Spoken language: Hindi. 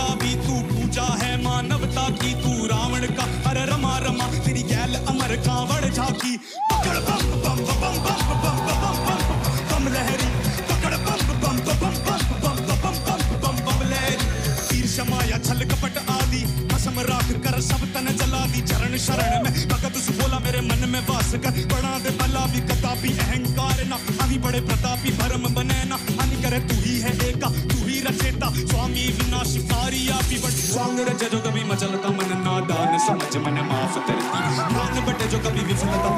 का भी तू पूजा है मानवता की तू रावण का अरे रमा रमा तेरी गैल अमर कांवड़ झाकी पकड़ बम बम बम बम बम बम बम बम बम लहरी पकड़ बम बम बम बम बम बम बम बम बम लहरी तीर शमाया छल कपट आदि कसम राख कर सब तन जला दी चरण शरण में भगत उस बोला मेरे मन में वास कर बड़ा दे भला भी कदापि अहंकार ना अभी बड़े प्रतापी भरम बने करे तू ही है एका, तू ही रचेता। स्वामी विनाशी कारी आप बट स्वांग रचे जो कभी मचलता, मन ना दान समझ मन माफ़ करती। मान बटे जो कभी विफलता